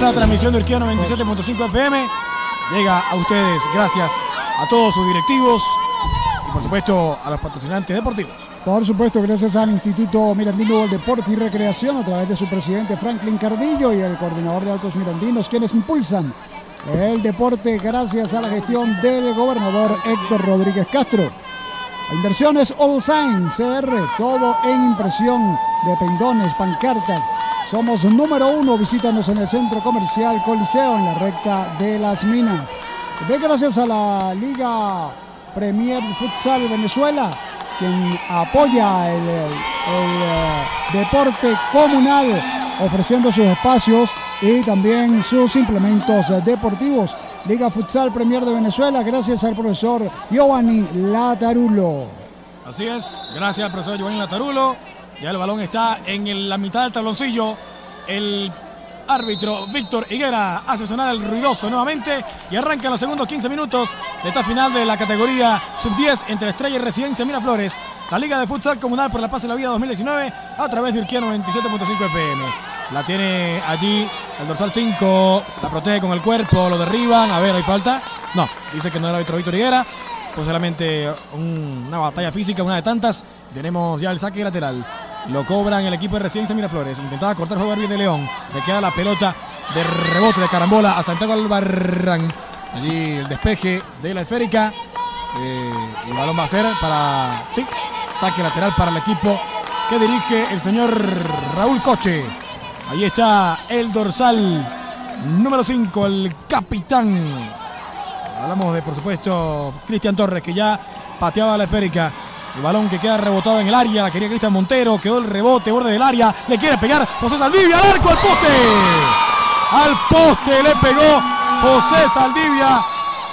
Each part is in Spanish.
esta transmisión de Urquía 97.5 FM llega a ustedes gracias a todos sus directivos y por supuesto a los patrocinantes deportivos. Por supuesto, gracias al Instituto Mirandino del Deporte y Recreación a través de su presidente Franklin Cardillo y el coordinador de Altos Mirandinos, quienes impulsan el deporte gracias a la gestión del gobernador Héctor Rodríguez Castro. Inversiones All Sign CR, todo en impresión de pendones, pancartas. Somos número uno, visítanos en el centro comercial Coliseo en la recta de las minas. De gracias a la Liga Premier Futsal Venezuela, quien apoya el, el, el deporte comunal, ofreciendo sus espacios y también sus implementos deportivos. Liga Futsal Premier de Venezuela, gracias al profesor Giovanni Latarulo. Así es, gracias al profesor Giovanni Latarulo. Ya el balón está en la mitad del tabloncillo. El árbitro Víctor Higuera hace sonar el ruidoso nuevamente y arranca en los segundos 15 minutos de esta final de la categoría sub-10 entre Estrella y Residencia Miraflores. La Liga de Futsal Comunal por la Paz de la Vida 2019 a través de Urquía 97.5 FM. La tiene allí el dorsal 5, la protege con el cuerpo, lo derriban. A ver, ¿hay falta? No, dice que no era árbitro Víctor Higuera. Fue solamente un, una batalla física, una de tantas. Tenemos ya el saque lateral. Lo cobran el equipo de Residencia Miraflores. Intentaba cortar el juego de León. Le queda la pelota de rebote de carambola a Santiago Albarrán. Allí el despeje de la esférica. Eh, el balón va a ser para. Sí, saque lateral para el equipo que dirige el señor Raúl Coche. Ahí está el dorsal número 5, el capitán. Hablamos de, por supuesto, Cristian Torres, que ya pateaba la esférica. El balón que queda rebotado en el área, la quería Cristian Montero, quedó el rebote, borde del área, le quiere pegar José Saldivia al arco, al poste. Al poste le pegó José Saldivia.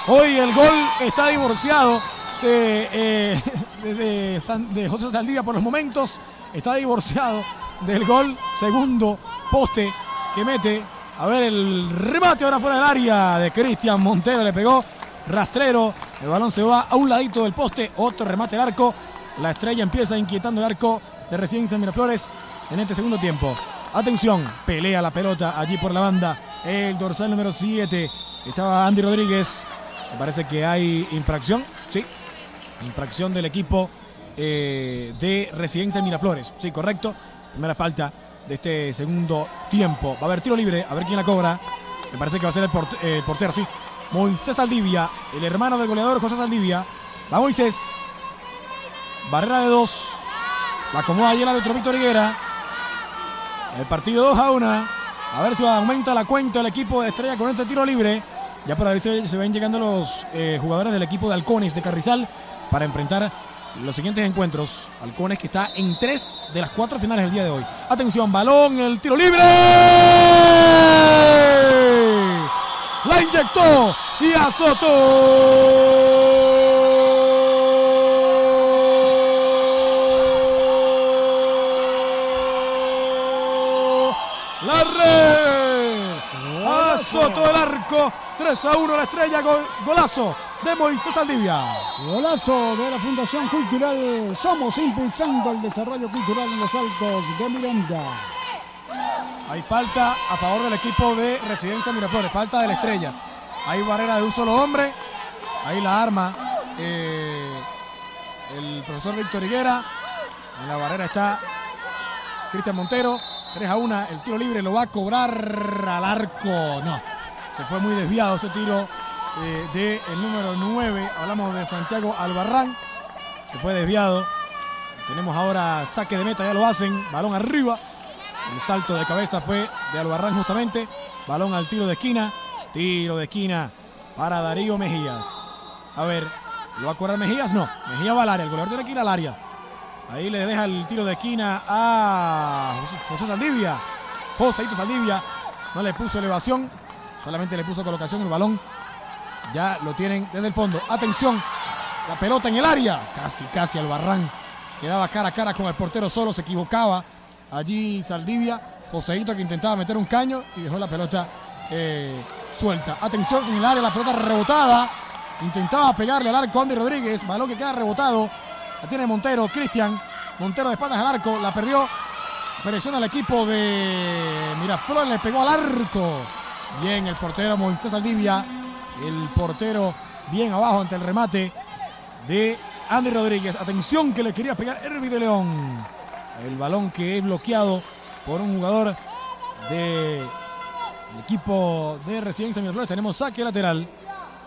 Hoy el gol está divorciado eh, de, de José Saldivia por los momentos. Está divorciado del gol segundo poste que mete. A ver el remate ahora fuera del área de Cristian Montero. Le pegó rastrero. El balón se va a un ladito del poste. Otro remate al arco. La estrella empieza inquietando el arco de Residencia Miraflores en este segundo tiempo. Atención, pelea la pelota allí por la banda. El dorsal número 7. Estaba Andy Rodríguez. Me parece que hay infracción. Sí, infracción del equipo eh, de Residencia Miraflores. Sí, correcto. Primera falta de este segundo tiempo. Va a haber tiro libre, a ver quién la cobra. Me parece que va a ser el, port eh, portero, sí. Moisés Saldivia, el hermano del goleador José Saldivia. Va Moisés. Barrera de dos. La acomoda ahí el árbitro Víctor Higuera. El partido 2 a 1. A ver si aumenta la cuenta el equipo de Estrella con este tiro libre. Ya por ahí se, se ven llegando los eh, jugadores del equipo de Halcones de Carrizal para enfrentar los siguientes encuentros. Halcones que está en tres de las cuatro finales del día de hoy. Atención, balón, el tiro libre. La inyectó y azotó. La red. Azotó el arco. 3 a 1 la estrella. Gol, golazo de Moisés Saldivia. Golazo de la Fundación Cultural Somos impulsando el desarrollo cultural en los altos de Miranda. Hay falta a favor del equipo de Residencia Miraflores, falta de la estrella. Hay barrera de un solo hombre, ahí la arma eh, el profesor Víctor Higuera. En la barrera está Cristian Montero, 3 a 1, el tiro libre lo va a cobrar al arco. No, se fue muy desviado ese tiro eh, del número 9, hablamos de Santiago Albarrán, se fue desviado. Tenemos ahora saque de meta, ya lo hacen, balón arriba. El salto de cabeza fue de Albarrán justamente. Balón al tiro de esquina. Tiro de esquina para Darío Mejías. A ver, ¿lo va a cobrar Mejías? No. Mejías va al área. El goleador tiene que ir al área. Ahí le deja el tiro de esquina a José Saldivia. Joséito Saldivia. No le puso elevación. Solamente le puso colocación el balón. Ya lo tienen desde el fondo. Atención. La pelota en el área. Casi, casi Albarrán. Quedaba cara a cara con el portero solo. Se equivocaba. Allí Saldivia, Joseito que intentaba meter un caño y dejó la pelota eh, suelta. Atención en el área, la pelota rebotada. Intentaba pegarle al arco Andy Rodríguez. Balón que queda rebotado. La tiene Montero, Cristian. Montero de espaldas al arco, la perdió. Presiona al equipo de Miraflores, le pegó al arco. Bien, el portero Moisés Aldivia. El portero bien abajo ante el remate de Andy Rodríguez. Atención que le quería pegar Herbie de León. El balón que es bloqueado por un jugador del equipo de Residencia Miraflores. Tenemos saque lateral.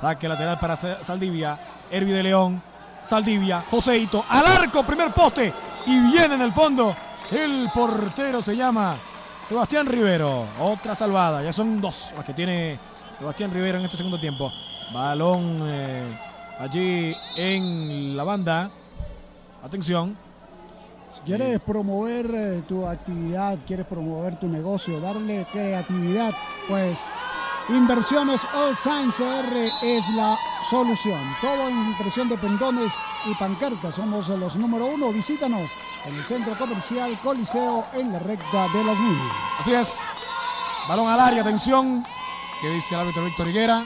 Saque lateral para Saldivia. Herbie de León. Saldivia. Joseito. Al arco. Primer poste. Y viene en el fondo. El portero se llama Sebastián Rivero. Otra salvada. Ya son dos las que tiene Sebastián Rivero en este segundo tiempo. Balón eh, allí en la banda. Atención. Si quieres promover eh, tu actividad, quieres promover tu negocio, darle creatividad, pues Inversiones All Science R es la solución. Todo en impresión de pendones y pancartas. Somos los número uno. Visítanos en el centro comercial Coliseo en la recta de las minas. Así es. Balón al área, atención. ¿Qué dice el árbitro Víctor Higuera?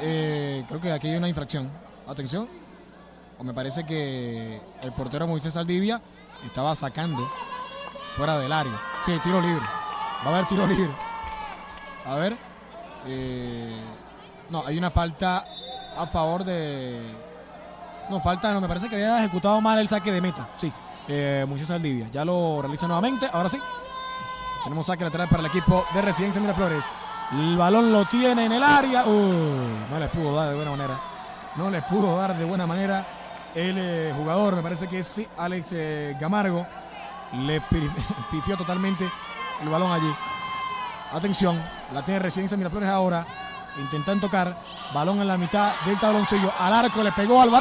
Eh, creo que aquí hay una infracción. Atención. O me parece que el portero Moisés Aldivia estaba sacando fuera del área. Sí, tiro libre. Va a haber tiro libre. A ver. Eh, no, hay una falta a favor de. No, falta, no, me parece que había ejecutado mal el saque de meta. Sí, eh, Moisés. Ya lo realiza nuevamente. Ahora sí. Tenemos saque lateral para el equipo de Residencia Miraflores. El balón lo tiene en el área. Uy, no les pudo dar de buena manera. No les pudo dar de buena manera el eh, jugador. Me parece que es Alex Gamargo. Le pifió totalmente el balón allí. Atención, la tiene Residencia Miraflores ahora. Intentan tocar. Balón en la mitad del tabloncillo. Al arco le pegó al. ¡Gol!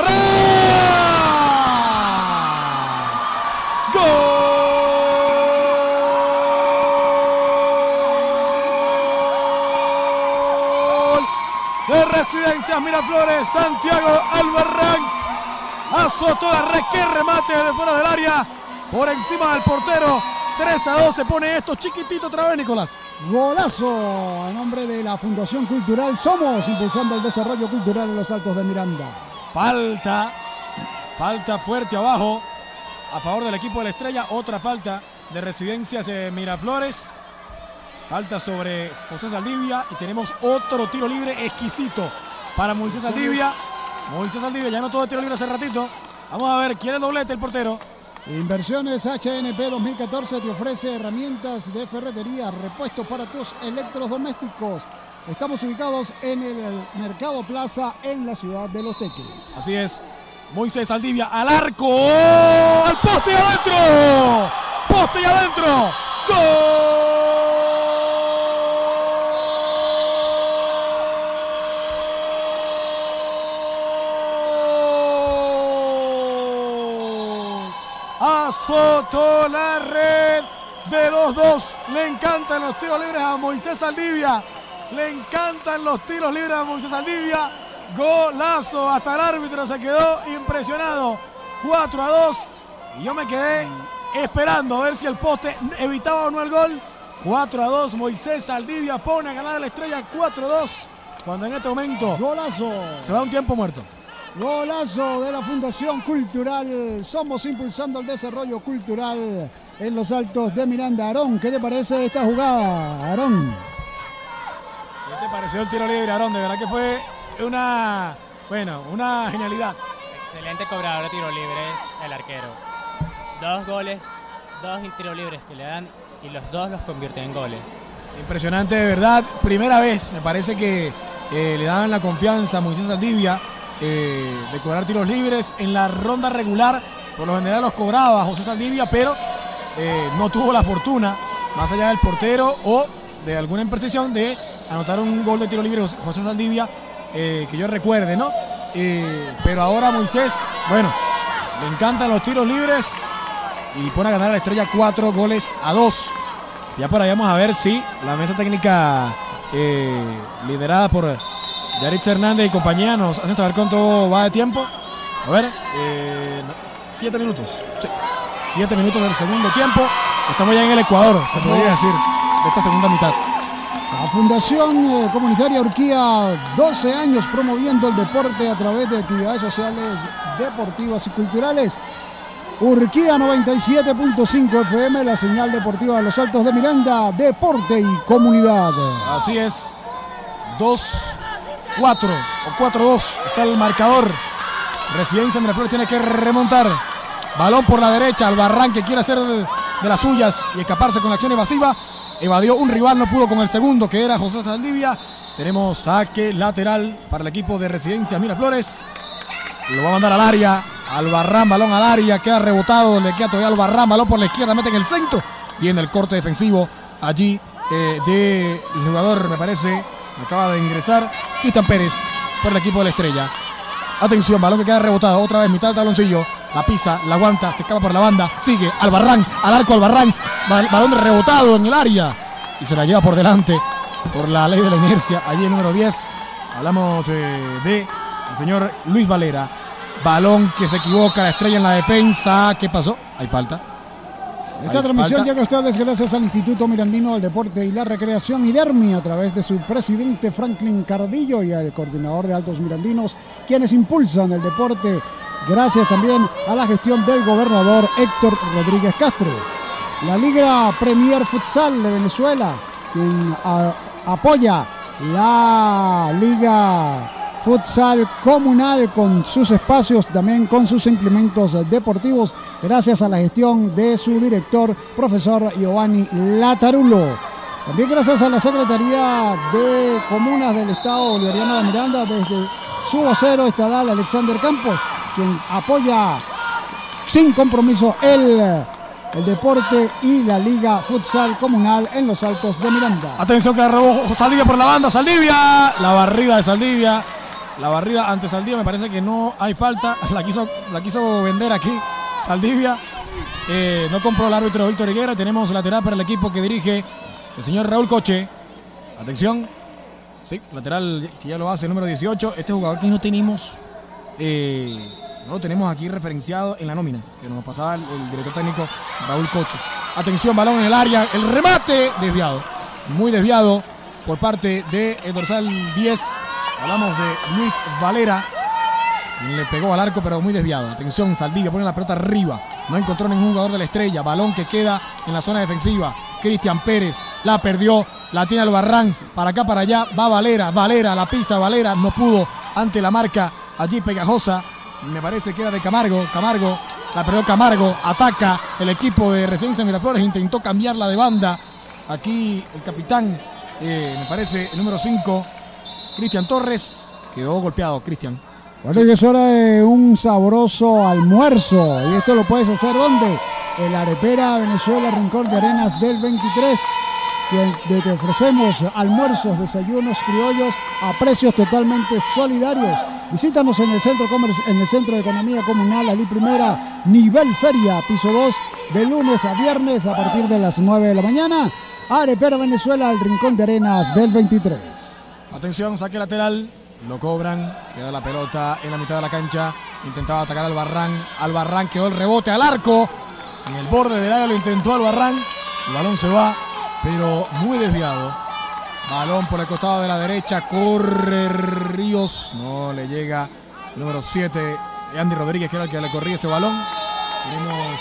De Residencias Miraflores, Santiago Albarrán. Azotó la red. ¡Qué remate de fuera del área! Por encima del portero. 3 a 2 se pone esto chiquitito otra vez, Nicolás. Golazo a nombre de la Fundación Cultural Somos, impulsando el desarrollo cultural en los Altos de Miranda. Falta, falta fuerte abajo a favor del equipo de la Estrella. Otra falta de Residencias de Miraflores. Falta sobre José Saldivia y tenemos otro tiro libre exquisito para Moisés Saldivia. Moisés Saldivia ya no todo el tiro libre hace ratito. Vamos a ver quién es doblete el portero. Inversiones HNP 2014 te ofrece herramientas de ferretería, repuestos para tus electrodomésticos. Estamos ubicados en el Mercado Plaza en la ciudad de Los Teques. Así es. Moisés Saldivia al arco. ¡Al poste adentro! ¡Poste y adentro! La red de 2-2. Le encantan los tiros libres a Moisés Saldivia. Le encantan los tiros libres a Moisés Saldivia. Golazo. Hasta el árbitro se quedó impresionado. 4 a 2. Y yo me quedé esperando a ver si el poste evitaba o no el gol. 4 a 2. Moisés Saldivia pone a ganar a la estrella 4 a 2. Cuando en este momento. Golazo. Se va un tiempo muerto. Golazo de la Fundación Cultural. Somos impulsando el desarrollo cultural en los altos de Miranda. Aarón, ¿qué te parece esta jugada, Aarón? ¿Qué te pareció el tiro libre, Aarón? De verdad que fue una, bueno, una genialidad. Excelente cobrador de tiro libres el arquero. Dos goles, dos tiros libres que le dan y los dos los convierten en goles. Impresionante, de verdad. Primera vez, me parece que eh, le daban la confianza a Moisés Aldivia eh, de cobrar tiros libres. En la ronda regular, por lo general los cobraba José Saldivia, pero eh, no tuvo la fortuna, más allá del portero o de alguna imprecisión, de anotar un gol de tiro libre José Saldivia, eh, que yo recuerde, ¿no? pero ahora Moisés, bueno, le encantan los tiros libres y pone a ganar a la estrella cuatro goles a dos. Ya por ahí vamos a ver si la mesa técnica liderada por Yaritz Hernández y compañía nos hacen saber cuánto va de tiempo. A ver, eh, siete minutos. Siete minutos del segundo tiempo. Estamos ya en el Ecuador, se podría decir, de esta segunda mitad. La Fundación eh, Comunitaria Urquía, 12 años promoviendo el deporte a través de actividades sociales, deportivas y culturales. Urquía 97.5 FM, la señal deportiva de los Altos de Miranda, deporte y comunidad. Así es. 2, 4 o 4-2 está el marcador. Residencia Miraflores tiene que remontar. Balón por la derecha, Albarrán que quiere hacer de, las suyas y escaparse con la acción evasiva. Evadió un rival, no pudo con el segundo, que era José Saldivia. Tenemos saque lateral para el equipo de Residencia Miraflores. Lo va a mandar al área. Albarrán, balón al área, queda rebotado, le queda todavía Albarrán, balón por la izquierda, mete en el centro. Viene el corte defensivo allí eh, del jugador, me parece, acaba de ingresar, Cristian Pérez por el equipo de la estrella. Atención, balón que queda rebotado, otra vez mitad del taloncillo, la pisa, la aguanta, se escapa por la banda, sigue Albarrán, al arco Albarrán, bal- balón rebotado en el área y se la lleva por delante por la ley de la inercia, allí el número 10. Hablamos eh, de el señor Luis Valera. Balón que se equivoca, la estrella en la defensa. ¿Qué pasó? Hay falta. Esta Hay transmisión falta. llega a ustedes gracias al Instituto Mirandino del Deporte y la Recreación IDERMI a través de su presidente Franklin Cardillo y al coordinador de Altos Mirandinos, quienes impulsan el deporte. Gracias también a la gestión del gobernador Héctor Rodríguez Castro. La Liga Premier Futsal de Venezuela, quien a- apoya la Liga Futsal Comunal con sus espacios, también con sus implementos deportivos, gracias a la gestión de su director, profesor Giovanni Latarulo. También gracias a la Secretaría de Comunas del Estado Bolivariano de Miranda, desde su vocero estadal Alexander Campos, quien apoya sin compromiso el, el deporte y la Liga Futsal Comunal en los Altos de Miranda. Atención que la robó Saldivia por la banda. Saldivia. La barrida de Saldivia. La barrida ante Saldivia. Me parece que no hay falta. La quiso, la quiso vender aquí Saldivia. Eh, no compró el árbitro Víctor Higuera. Tenemos lateral para el equipo que dirige el señor Raúl Coche. Atención. Sí, lateral que ya lo hace el número 18. Este jugador que no tenemos. eh, no tenemos aquí referenciado en la nómina. Que nos pasaba el, el director técnico Raúl Coche. Atención, balón en el área. El remate desviado. Muy desviado por parte del dorsal 10. Hablamos de Luis Valera. Le pegó al arco, pero muy desviado. Atención, Saldivia pone la pelota arriba. No encontró ningún jugador de la estrella. Balón que queda en la zona defensiva. Cristian Pérez la perdió. La tiene Albarrán. Para acá, para allá. Va Valera. Valera la pisa. Valera no pudo ante la marca allí pegajosa. Me parece que era de Camargo. Camargo. La perdió Camargo. Ataca el equipo de Residencia Miraflores. Intentó cambiarla de banda. Aquí el capitán, eh, me parece, el número 5, Cristian Torres. Quedó golpeado, Cristian. Bueno, es hora de un sabroso almuerzo. Y esto lo puedes hacer ¿dónde? En la Arepera Venezuela Rincón de Arenas del 23. que- De que ofrecemos almuerzos, desayunos criollos a precios totalmente solidarios. Visítanos en el centro, comer- en el centro de Economía Comunal, Ali Primera, nivel feria, piso 2, de lunes a viernes a partir de las 9 de la mañana. Arepera Venezuela, el Rincón de Arenas del 23. Atención, saque lateral. Lo cobran. Queda la pelota en la mitad de la cancha. Intentaba atacar al Barran. Al Barran quedó el rebote al arco. En el borde del área lo intentó al Barran. El balón se va, pero muy desviado. Balón por el costado de la derecha. Corre Ríos. No le llega. el Número 7. Andy Rodríguez, que era el que le corría ese balón. Tenemos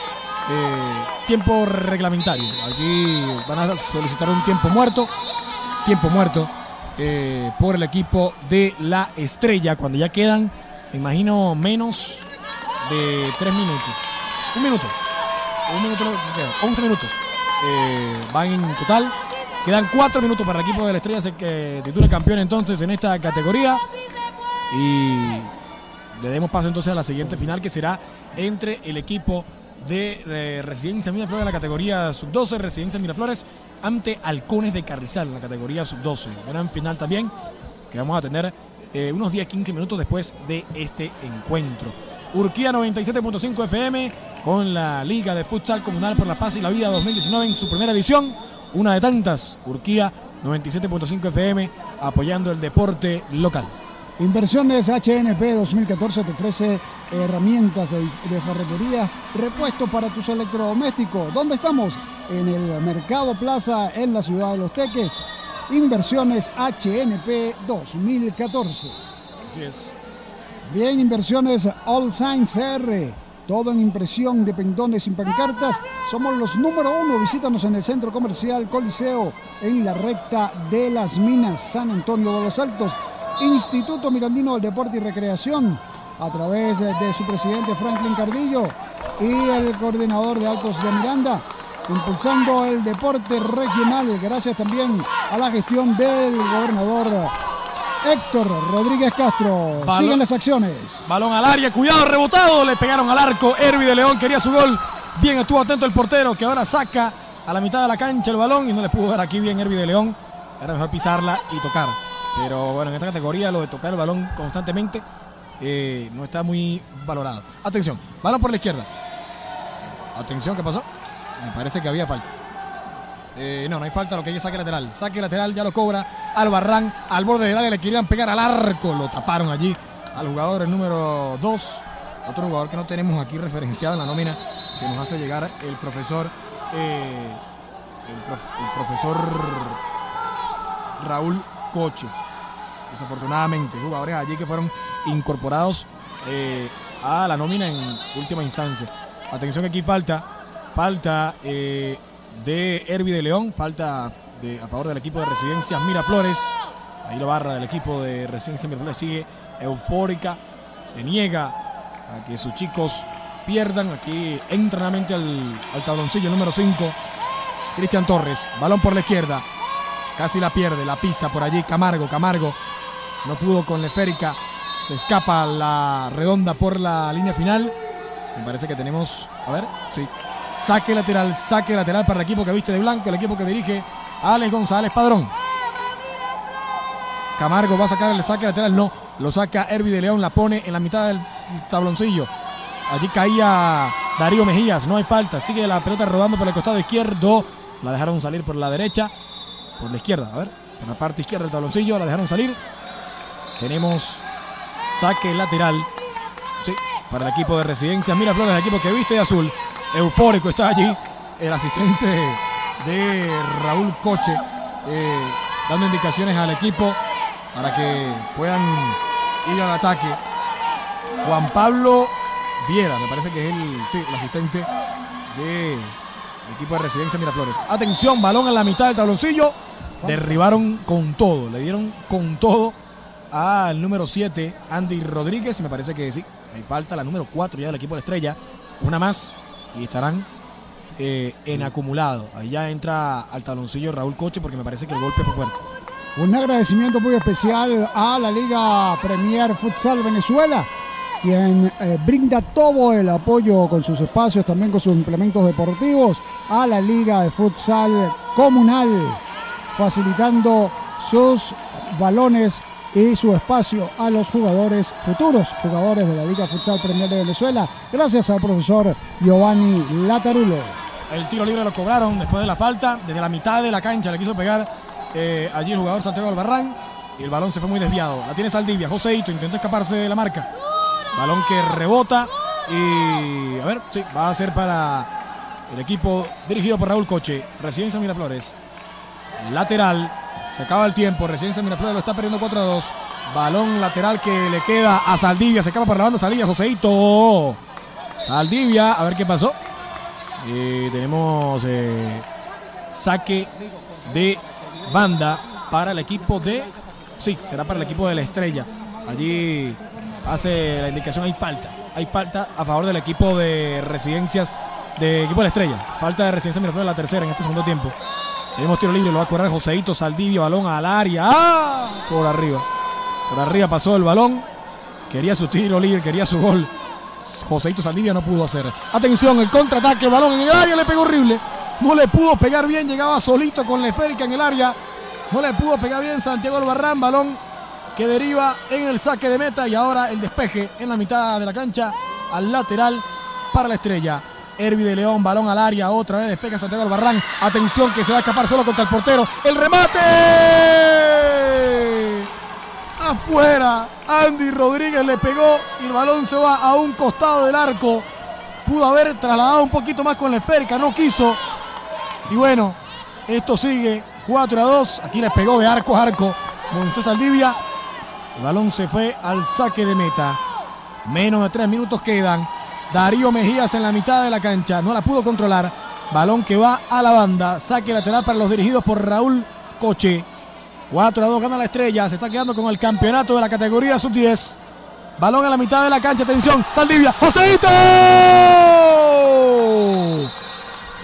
eh, tiempo reglamentario. Aquí van a solicitar un tiempo muerto. Tiempo muerto eh, por el equipo de la estrella. Cuando ya quedan, me imagino, menos de 3 minutos. Un minuto. Un minuto, lo que queda, 11 minutos. Eh, van en total. Quedan 4 minutos para el equipo de la estrella. Que titula campeón entonces en esta categoría. Y le demos paso entonces a la siguiente final que será entre el equipo de eh, Residencia Miraflores la categoría sub-12, Residencia Miraflores ante Halcones de Carrizal en la categoría sub-12. Gran final también que vamos a tener eh, unos 10-15 minutos después de este encuentro. Urquía 97.5 FM con la Liga de Futsal Comunal por la Paz y la Vida 2019 en su primera edición. Una de tantas, Urquía 97.5 FM apoyando el deporte local. Inversiones HNP 2014 te ofrece herramientas de, de ferretería, repuestos para tus electrodomésticos. ¿Dónde estamos? En el Mercado Plaza en la ciudad de Los Teques. Inversiones HNP 2014. Así es. Bien, inversiones All Science R. todo en impresión de pendones sin pancartas. Somos los número uno. Visítanos en el Centro Comercial Coliseo, en la recta de las Minas, San Antonio de los Altos. Instituto Mirandino del Deporte y Recreación, a través de su presidente Franklin Cardillo y el coordinador de Altos de Miranda, impulsando el deporte regional, gracias también a la gestión del gobernador Héctor Rodríguez Castro. Siguen las acciones. Balón al área, cuidado, rebotado, le pegaron al arco. Herbi de León quería su gol. Bien estuvo atento el portero que ahora saca a la mitad de la cancha el balón y no le pudo dar aquí bien Herbi de León. Era mejor pisarla y tocar. Pero bueno, en esta categoría lo de tocar el balón constantemente eh, no está muy valorado. Atención, balón por la izquierda. Atención, ¿qué pasó? Me parece que había falta. Eh, no, no hay falta, lo que hay es saque lateral. Saque lateral, ya lo cobra Albarrán. Al borde del área le querían pegar al arco. Lo taparon allí al jugador, el número 2. Otro jugador que no tenemos aquí referenciado en la nómina, que nos hace llegar el profesor. Eh, el, profesor Raúl Coche. Desafortunadamente, jugadores allí que fueron incorporados eh, a la nómina en última instancia. Atención aquí falta, falta eh, de Herbi de León, falta a favor del equipo de Residencias Miraflores. Ahí la barra del equipo de Residencias Miraflores sigue eufórica, se niega a que sus chicos pierdan. Aquí entrenamente al, al tabloncillo número 5. Cristian Torres, balón por la izquierda, casi la pierde, la pisa por allí Camargo, Camargo no pudo con la esférica, se escapa la redonda por la línea final. Me parece que tenemos, a ver, sí, saque lateral, saque lateral para el equipo que viste de blanco, el equipo que dirige Alex González Padrón. Camargo va a sacar el saque lateral, no, lo saca Herbi de León, la pone en la mitad del tabloncillo. Allí caía Darío Mejías, no hay falta, sigue la pelota rodando por el costado izquierdo, la dejaron salir por la derecha, por la izquierda, a ver, por la parte izquierda del tabloncillo, la dejaron salir. Tenemos saque lateral, sí, para el equipo de Residencia Miraflores, el equipo que viste de azul. Eufórico está allí el asistente de Raúl Coche, eh, dando indicaciones al equipo para que puedan ir al ataque. Juan Pablo Viera, me parece que es el, asistente del equipo de Residencia Miraflores. Atención, balón en la mitad del tabloncillo. Derribaron con todo, le dieron con todo al número 7, Andy Rodríguez. Me parece que sí, hay falta la número 4 ya del equipo de Estrella. Una más y estarán eh, en acumulado. Ahí ya entra al taloncillo Raúl Coche porque me parece que el golpe fue fuerte. Un agradecimiento muy especial a la Liga Premier Futsal Venezuela, quien eh, brinda todo el apoyo con sus espacios, también con sus implementos deportivos, a la Liga de Futsal Comunal, facilitando sus balones y su espacio a los jugadores futuros, jugadores de la Liga Futsal Premier de Venezuela, gracias al profesor Giovanni Latarulo. El tiro libre lo cobraron después de la falta, desde la mitad de la cancha le quiso pegar eh, allí el jugador Santiago Albarrán y el balón se fue muy desviado. La tiene Saldivia, Joseito intentó escaparse de la marca. Balón que rebota y a ver, sí, va a ser para el equipo dirigido por Raúl Coche, Residencia Miraflores. Lateral, se acaba el tiempo. Residencia Miraflores lo está perdiendo 4 a 2. Balón lateral que le queda a Saldivia. Se acaba por la banda Saldivia. Joseito. Saldivia. A ver qué pasó. Y tenemos eh, saque de banda para el equipo de. Sí, será para el equipo de la estrella. Allí hace la indicación. Hay falta. Hay falta a favor del equipo de residencias. De equipo de la estrella. Falta de residencia Miraflores la tercera en este segundo tiempo. Tenemos tiro libre, lo va a correr Joseito Saldivia, balón al área. ¡Ah! Por arriba. Por arriba pasó el balón. Quería su tiro libre, quería su gol. Joseito Saldivia no pudo hacer. Atención, el contraataque, balón en el área, le pegó horrible. No le pudo pegar bien, llegaba solito con la esférica en el área. No le pudo pegar bien Santiago Albarrán, balón que deriva en el saque de meta y ahora el despeje en la mitad de la cancha al lateral para la estrella. Herbi de León, balón al área, otra vez despega Santiago Albarrán. Atención que se va a escapar solo contra el portero. ¡El remate! Afuera. Andy Rodríguez le pegó y el balón se va a un costado del arco. Pudo haber trasladado un poquito más con la esférica, no quiso. Y bueno, esto sigue 4 a 2. Aquí le pegó de arco a arco Moisés Aldivia. El balón se fue al saque de meta. Menos de 3 minutos quedan. Darío Mejías en la mitad de la cancha. No la pudo controlar. Balón que va a la banda. Saque lateral para los dirigidos por Raúl Coche. 4 a 2 gana la estrella. Se está quedando con el campeonato de la categoría sub-10. Balón a la mitad de la cancha. Atención. Saldivia. Joseito.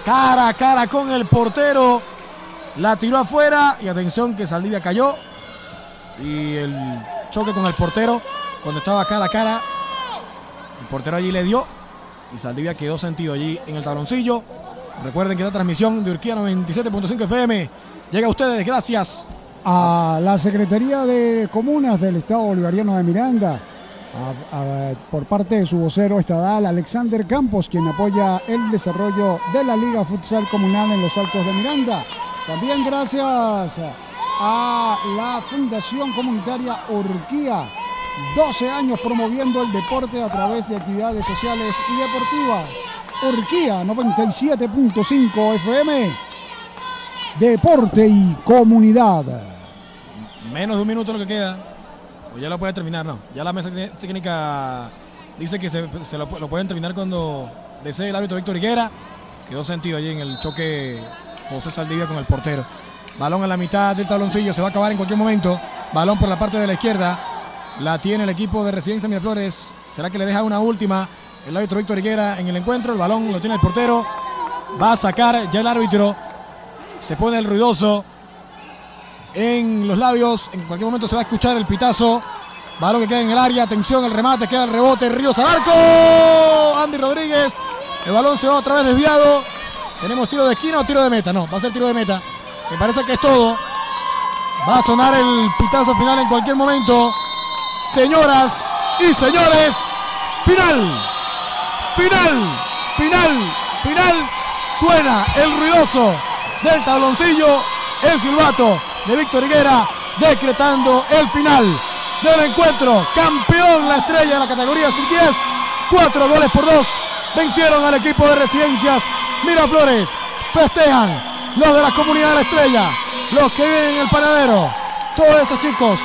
Cara a cara con el portero. La tiró afuera. Y atención que Saldivia cayó. Y el choque con el portero. Cuando estaba cara a cara. Portero allí le dio. Y Saldivia quedó sentido allí en el tabloncillo. Recuerden que esta transmisión de Urquía 97.5 FM llega a ustedes gracias a la Secretaría de Comunas del Estado Bolivariano de Miranda, por parte de su vocero estadal Alexander Campos, quien apoya el desarrollo de la Liga Futsal Comunal en los Altos de Miranda. También gracias a la Fundación Comunitaria Urquía, 12 años promoviendo el deporte a través de actividades sociales y deportivas. Urquía 97.5 FM. Deporte y comunidad. Menos de un minuto lo que queda. O ya lo puede terminar, no. Ya la mesa técnica dice que se, lo, pueden terminar cuando desee el árbitro Víctor Higuera. Quedó sentido allí en el choque José Saldivia con el portero. Balón en la mitad del tabloncillo, se va a acabar en cualquier momento. Balón por la parte de la izquierda. La tiene el equipo de Residencia Miraflores. ¿Será que le deja una última? El árbitro Víctor Higuera en el encuentro. El balón lo tiene el portero. Va a sacar ya el árbitro. Se pone el ruidoso en los labios. En cualquier momento se va a escuchar el pitazo. Balón que queda en el área. Atención, el remate. Queda el rebote. Ríos al arco. Andy Rodríguez. El balón se va otra vez desviado. ¿Tenemos tiro de esquina o tiro de meta? No, va a ser tiro de meta. Me parece que es todo. Va a sonar el pitazo final en cualquier momento. Señoras y señores, final final, final, final. Suena el ruidoso del tabloncillo, el silbato de Víctor Higuera, decretando el final del encuentro. Campeón la estrella de la categoría sub-10, cuatro goles por dos. Vencieron al equipo de residencias Miraflores. Festejan los de la comunidad de la estrella, los que viven en el panadero. Todos estos chicos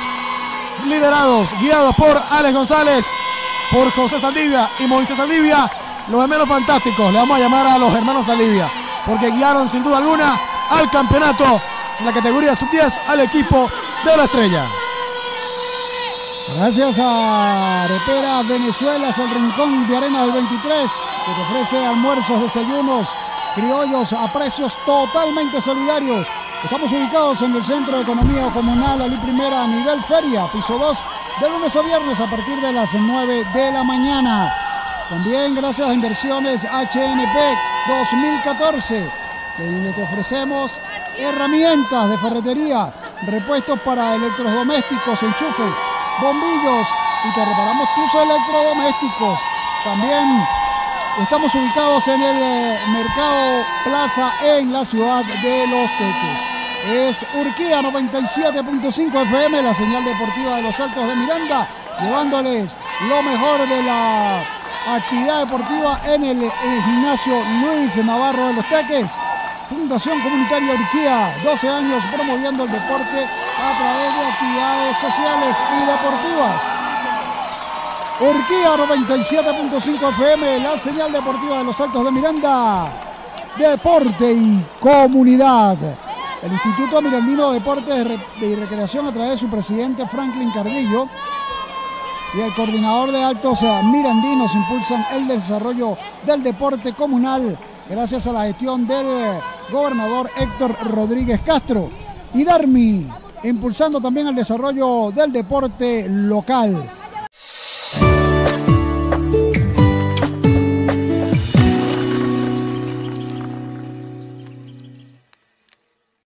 liderados, guiados por Alex González, por José Saldivia y Moisés Saldivia, los hermanos fantásticos, le vamos a llamar a los hermanos Saldivia, porque guiaron sin duda alguna al campeonato en la categoría sub-10 al equipo de la estrella. Gracias a Repera Venezuela, el rincón de arena del 23, que te ofrece almuerzos, desayunos, criollos a precios totalmente solidarios. Estamos ubicados en el Centro de Economía Comunal Ali Primera a nivel feria, piso 2, de lunes a viernes a partir de las 9 de la mañana. También gracias a Inversiones HNP 2014, donde te ofrecemos herramientas de ferretería, repuestos para electrodomésticos, enchufes, bombillos y te reparamos tus electrodomésticos. También estamos ubicados en el eh, Mercado Plaza en la ciudad de Los Teques. Es Urquía 97.5 FM, la señal deportiva de los Altos de Miranda, llevándoles lo mejor de la actividad deportiva en el, gimnasio Luis Navarro de los Teques. Fundación Comunitaria Urquía, 12 años promoviendo el deporte a través de actividades sociales y deportivas. Urquía 97.5 FM, la señal deportiva de los Altos de Miranda. Deporte y comunidad. El Instituto Mirandino de Deportes y Recreación a través de su presidente Franklin Cardillo y el coordinador de Altos Mirandinos impulsan el desarrollo del deporte comunal gracias a la gestión del gobernador Héctor Rodríguez Castro y Darmi impulsando también el desarrollo del deporte local.